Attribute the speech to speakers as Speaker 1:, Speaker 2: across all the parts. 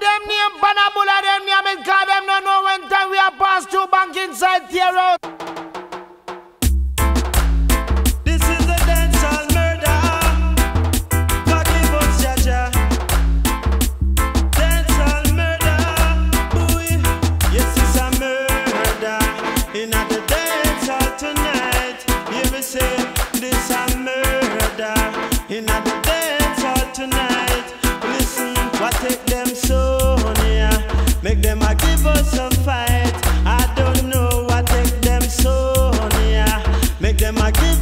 Speaker 1: them name, Banabula them name, it God, them no know when time we are past two bank inside zero.
Speaker 2: This is a dancehall murder. Us, Dancehall murder. Boy. Yes, it's a murder. The dancehall tonight, here we say, this a murder. The dancehall tonight, listen, what take them them kids.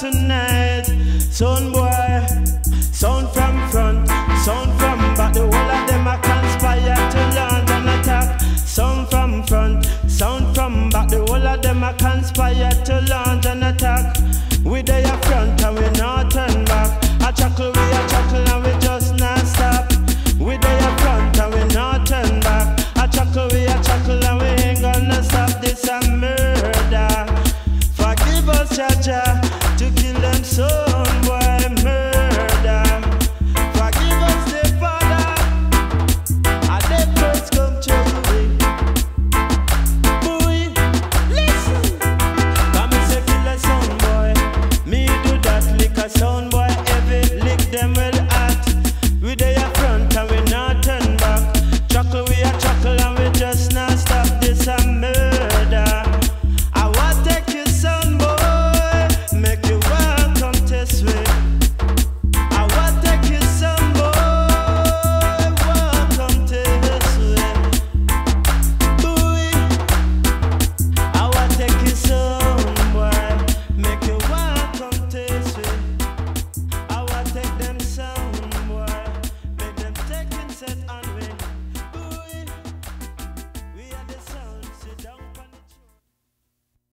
Speaker 2: tonight. Sound boy, sound from front, sound from back. The whole of them are conspire to launch an attack. Sound from front, sound from back. The whole of them are conspire to launch an attack. We there.